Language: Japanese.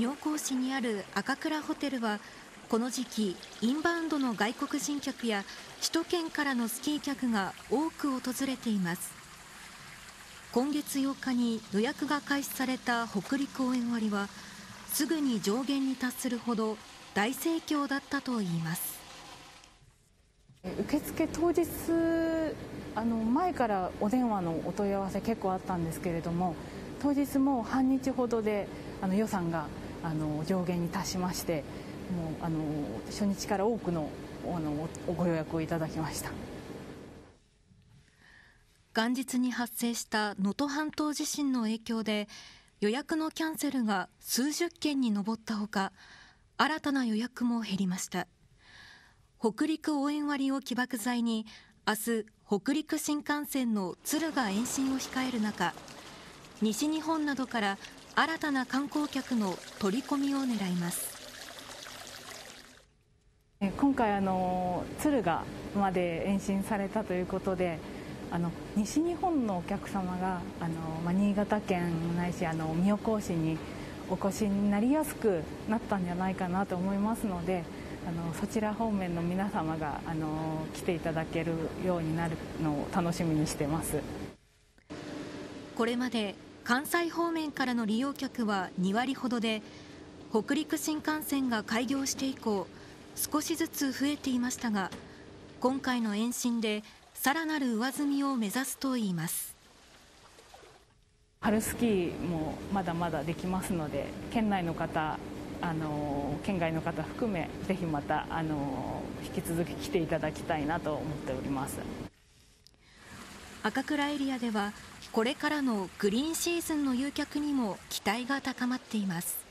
妙高市にある赤倉ホテルはこの時期インバウンドの外国人客や首都圏からのスキー客が多く訪れています。今月8日に予約が開始された北陸応援割はすぐに上限に達するほど大盛況だったといいます。受付当日あの前からお電話のお問い合わせ結構あったんですけれども当日も半日ほどであの予算があの上限に達しましてもうあの初日から多くのあのご予約をいただきました。元日に発生した能登半島地震の影響で予約のキャンセルが数十件に上ったほか新たな予約も減りました。北陸応援割を起爆剤に明日北陸新幹線の敦賀延伸を控える中西日本などから新たな観光客の取り込みを狙います。今回あの敦賀まで延伸されたということであの西日本のお客様があの、まあ、新潟県ないしあの妙高市にお越しになりやすくなったんじゃないかなと思いますのであのそちら方面の皆様があの来ていただけるようになるのを楽しみにしてます。これまで関西方面からの利用客は2割ほどで北陸新幹線が開業して以降少しずつ増えていましたが今回の延伸でさらなる上積みを目指すといいます。春スキーもまだまだできますので県内の方あの県外の方含めぜひまたあの引き続き来ていただきたいなと思っております。赤倉エリアではこれからのグリーンシーズンの誘客にも期待が高まっています。